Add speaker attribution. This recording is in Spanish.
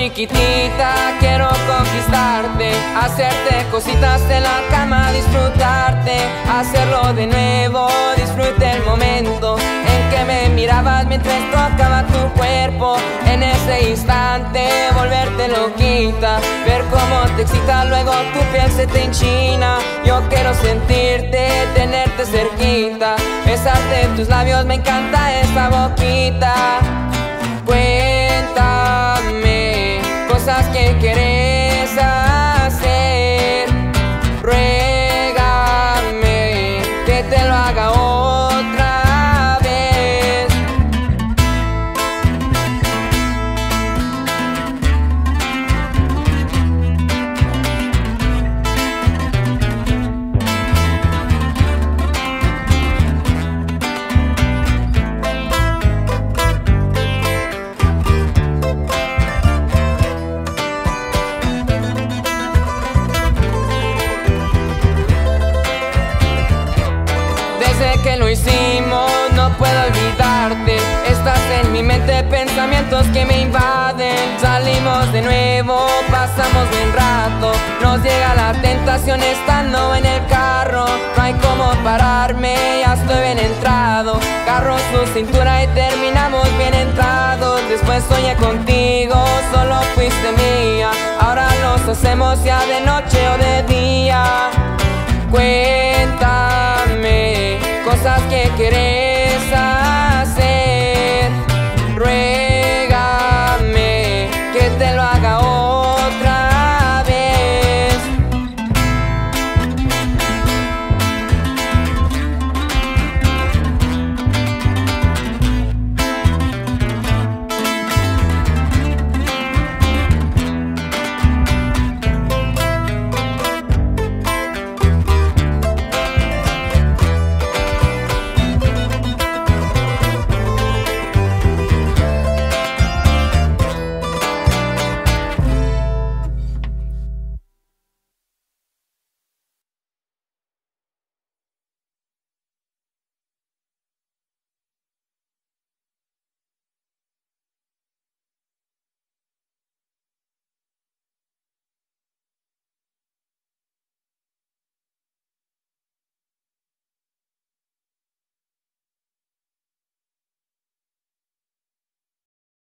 Speaker 1: chiquitita, quiero conquistarte, hacerte cositas en la cama, disfrutarte, hacerlo de nuevo, disfrute el momento en que me mirabas mientras tocaba tu cuerpo, en ese instante volverte loquita, ver cómo te excita, luego tu piel se te enchina, yo quiero sentirte, tenerte cerquita, besarte tus labios, me encanta esta boquita. Que querés que lo hicimos, no puedo olvidarte. Estás en mi mente, pensamientos que me invaden. Salimos de nuevo, pasamos buen rato. Nos llega la tentación estando en el carro. No hay como pararme, ya estoy bien entrado. Carro su cintura y terminamos bien entrados. Después soñé contigo, solo fuiste mía. Ahora los hacemos ya de noche o de día.